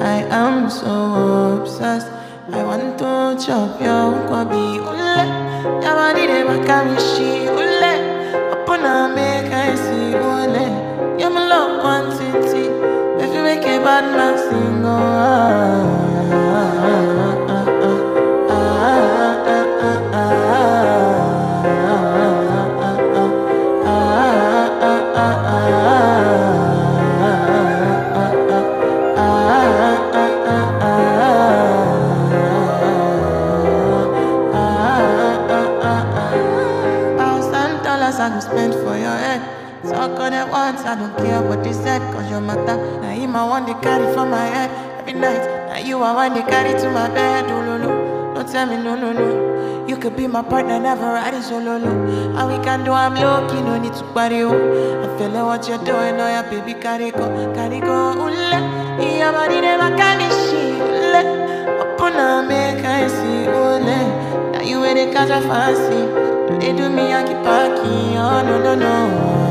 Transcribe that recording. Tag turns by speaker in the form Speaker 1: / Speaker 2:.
Speaker 1: I am so obsessed. I want to chop your kwabi ule. Yamani de makamishi ule. Upona make I see ule. You're my love quantity. If you make a bad man sing, oh, dollars I go spend for your head. Talk on it once, I don't care what they said, cause your matter. Now him I want to carry for my head every night. Now you I want to carry to my bed. Oh, no, no. Don't tell me no, no, no. You could be my partner, never riding oh, solo. No. How we can do, I'm lucky, no need to party. Oh. I'm feeling what you're doing, oh yeah, baby, carry go, carry go. Ule, yeah, body never can she. Ule, open up, make I see. Ule, now you ain't catch a fancy. They do me, I keep. Oh, no, no, no.